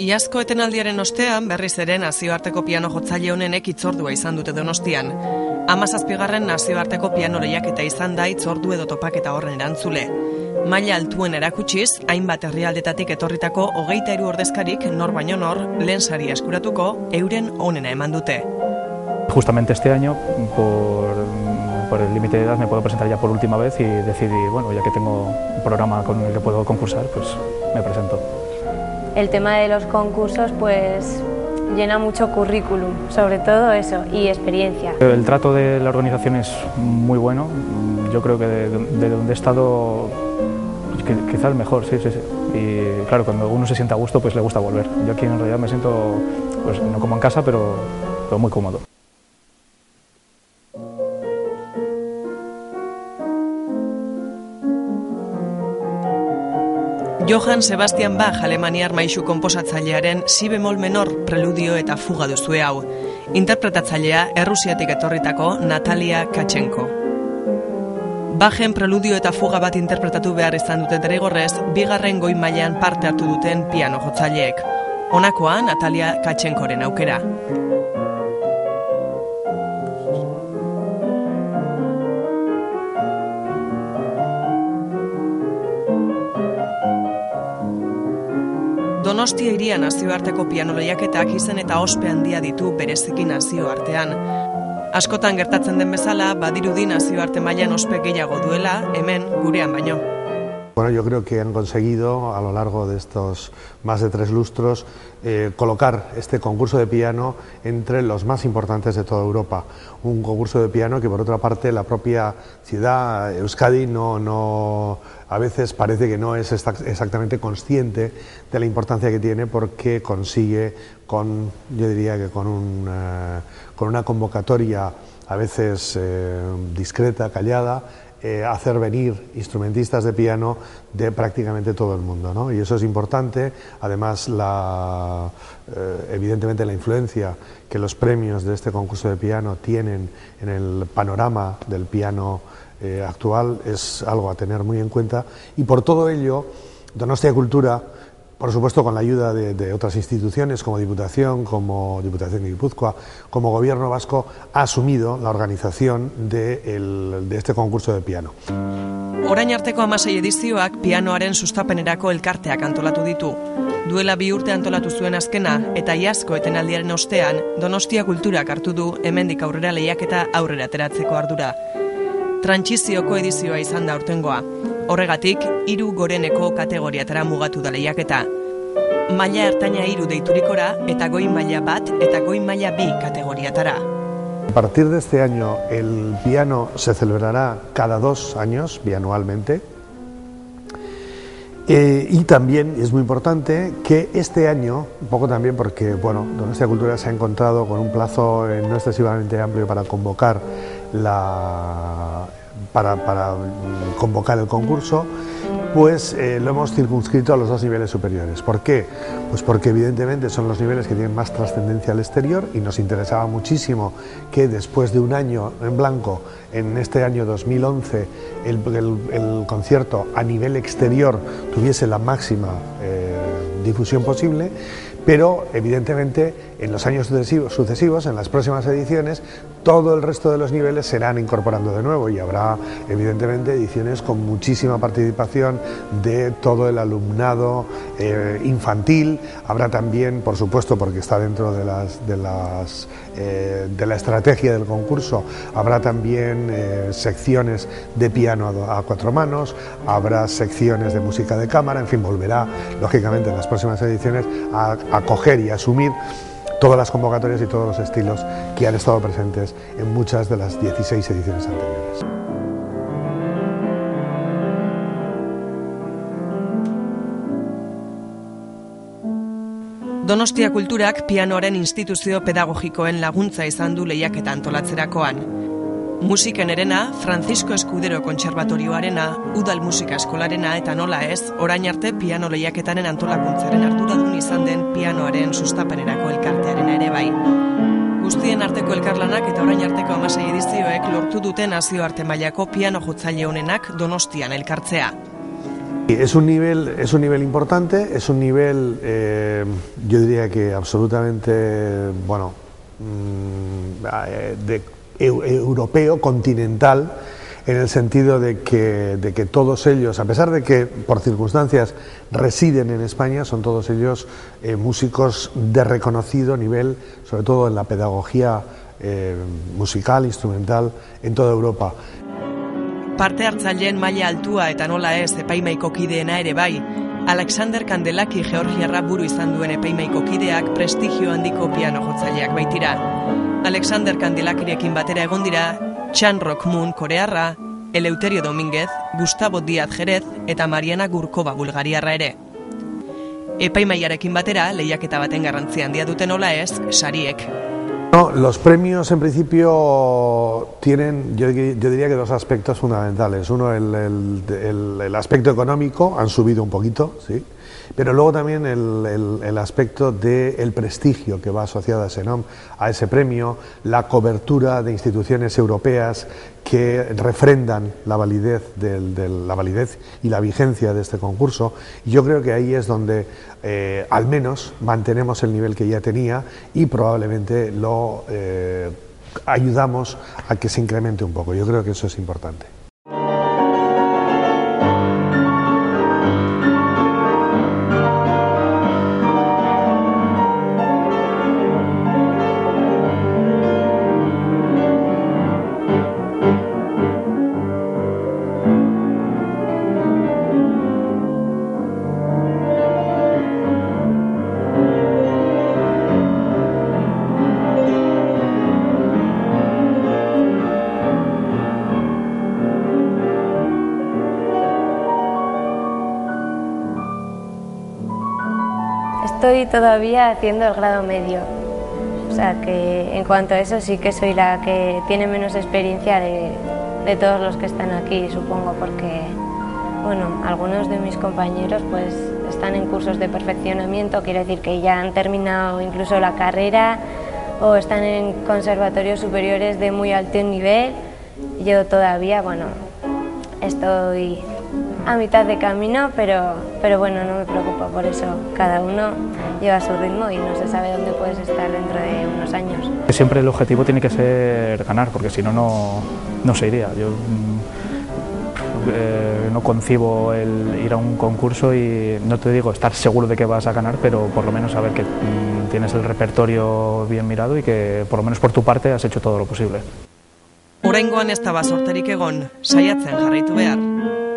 Iazko etenaldiaren ostean berriz ere nazioarteko piano jotzaile honenek itzordua izan dute donostian. Amazazpigarren nazioarteko piano eta izan da itzordu edo topaketa horren erantzule. Maila altuen erakutsiz, hainbat herrialdetatik etorritako hogeita eru ordezkarik nor baino nor, lehen sari eskuratuko, euren onena eman dute. Justamente este año, por, por el límite de edad, me puedo presentar ya por última vez y decidí, bueno, ya que tengo un programa con el que puedo concursar, pues me presento. El tema de los concursos pues llena mucho currículum, sobre todo eso, y experiencia. El trato de la organización es muy bueno, yo creo que de, donde he estado quizás el mejor, sí, sí, sí. Y claro, cuando uno se siente a gusto, pues le gusta volver. Yo aquí en realidad me siento, pues no como en casa, pero muy cómodo. Johann Sebastian Bach alemaniar maisu komposatzailearen si bemol menor preludio eta fuga duzue hau. Interpretatzailea errusiatik etorritako Natalia Katchenko. Bajen preludio eta fuga bat interpretatu behar izan dute derigorrez, bigarren goi mailan parte hartu duten piano jotzaileek. Honakoa Natalia Katchenkoren aukera. Donostia iria nazioarteko piano lehiaketak izen eta ospe handia ditu bereziki nazioartean. Askotan gertatzen den bezala, badirudi nazioarte mailan ospe gehiago duela, hemen gurean baino. Bueno, yo creo que han conseguido a lo largo de estos más de tres lustros eh, colocar este concurso de piano entre los más importantes de toda Europa. Un concurso de piano que por otra parte la propia ciudad Euskadi no, no a veces parece que no es exactamente consciente de la importancia que tiene porque consigue con, yo diría que con, un, eh, con una convocatoria a veces eh, discreta, callada, eh, hacer venir instrumentistas de piano de prácticamente todo el mundo. ¿no? Y eso es importante. Además, la, eh, evidentemente, la influencia que los premios de este concurso de piano tienen en el panorama del piano eh, actual es algo a tener muy en cuenta. Y por todo ello, Donostia Cultura por supuesto con la ayuda de, otras instituciones como Diputación, como Diputación de Guipúzcoa, como Gobierno vasco, ha asumido la organización de, este concurso de piano. Orain arteko amasei edizioak pianoaren sustapenerako elkarteak antolatu ditu. Duela bi urte antolatu zuen azkena eta iazko etenaldiaren ostean Donostia kulturak hartu du hemendik aurrera lehiaketa aurrera ateratzeko ardura. Trantsizioko edizioa izan da urtengoa. Goreneko mugatu bat. A partir de este año el piano se celebrará cada dos años, bianualmente, eh, y también es muy importante que este año, un poco también porque bueno, Donostia Cultura se ha encontrado con un plazo no excesivamente amplio para convocar la, para, para convocar el concurso, pues eh, lo hemos circunscrito a los dos niveles superiores. ¿Por qué? Pues porque evidentemente son los niveles que tienen más trascendencia al exterior y nos interesaba muchísimo que después de un año en blanco, en este año 2011, el, el, concierto a nivel exterior tuviese la máxima eh, difusión posible pero evidentemente en los años sucesivos, en las próximas ediciones, todo el resto de los niveles serán incorporando de nuevo y habrá evidentemente ediciones con muchísima participación de todo el alumnado eh, infantil, habrá también, por supuesto, porque está dentro de, las, de, las, eh, de la estrategia del concurso, habrá también eh, secciones de piano a, cuatro manos, habrá secciones de música de cámara, en fin, volverá lógicamente en las próximas ediciones a acoger y asumir todas las convocatorias y todos los estilos que han estado presentes en muchas de las 16 ediciones anteriores. Donostia Kulturak pianoaren instituzio pedagogikoen laguntza izan du lehiaketa antolatzerakoan. Musiken erena, Francisco Escudero Kontserbatorioarena, Udal Musika Eskolarena eta nola ez, orain arte piano lehiaketaren antolakuntzaren arduradun izan den pianoaren sustapenerako elkartearen ere bai. Guztien arteko elkarlanak eta orain arteko amasei edizioek lortu duten nazioarte mailako piano jotzaile honenak donostian elkartzea. Es un nivel, es un nivel importante, es un nivel, eh, yo diría que absolutamente, bueno, mm, eh, de, europeo, continental, en el sentido de que, de que todos ellos, a pesar de que por circunstancias residen en España, son todos ellos eh, músicos de reconocido nivel, sobre todo en la pedagogía musical, instrumental, en toda Europa. parte hartzaileen maila altua eta nola ez epaimaiko kideena ere bai, Alexander Kandelaki Georgiarra buru izan duen epaimaiko kideak prestigio handiko piano jotzaileak baitira. Alexander Kandelakirekin batera egon dira, Chan Rock Moon Korearra, Eleuterio Dominguez, Gustavo Díaz Jerez eta Mariana Gurkova Bulgariarra ere. Epaimaiarekin batera, lehiaketa baten garrantzia handia duten nola ez, sariek. No, los premios en principio tienen, yo, diría que dos aspectos fundamentales. Uno, el, aspecto económico, han subido un poquito, sí, pero luego también el, aspecto del prestigio que va asociado a ese, a ese premio, la cobertura de instituciones europeas que refrendan la validez, la validez y la vigencia de este concurso. Yo creo que ahí es donde eh, al menos mantenemos el nivel que ya tenía y probablemente lo eh, ayudamos a que se incremente un poco. Yo creo que eso es importante. Estoy todavía haciendo el grado medio, o sea que en cuanto a eso sí que soy la que tiene menos experiencia de, todos los que están aquí, supongo, porque bueno, algunos de mis compañeros pues están en cursos de perfeccionamiento, quiere decir que ya han terminado incluso la carrera o están en conservatorios superiores de muy alto nivel. Yo todavía, bueno, estoy a mitad de camino, pero, pero bueno, no me preocupa por eso. Cada uno lleva su ritmo y no se sabe dónde puedes estar dentro de unos años. Siempre el objetivo tiene que ser ganar, porque si no, no se iría. Yo mm, eh, no concibo el ir a un concurso y no te digo estar seguro de que vas a ganar, pero por lo menos saber que mm, tienes el repertorio bien mirado y que por lo menos por tu parte has hecho todo lo posible. Oraingoan ez da basorterik egon, saiatzen jarraitu behar.